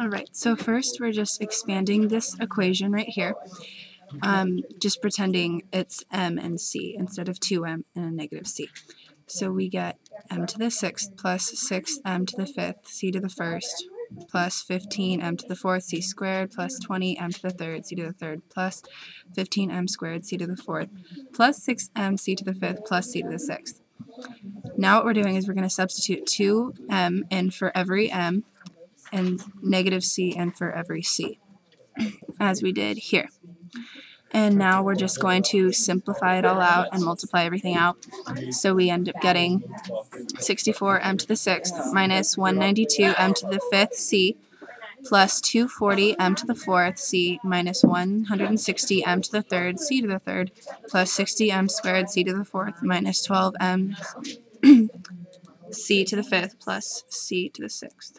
Alright, so first we're just expanding this equation right here, um, just pretending it's m and c instead of 2m and a negative c. So we get m to the sixth plus 6m to the fifth, c to the first, plus 15m to the fourth, c squared, plus 20m to the third, c to the third, plus 15m squared, c to the fourth, plus 6m, c to the fifth, plus c to the sixth. Now what we're doing is we're going to substitute 2m in for every m, and negative c and for every c, as we did here. And now we're just going to simplify it all out and multiply everything out. So we end up getting 64m to the 6th minus 192m to the 5th c plus 240m to the 4th c minus 160m to the 3rd c to the 3rd plus 60m squared c to the 4th minus 12m c to the 5th plus c to the 6th.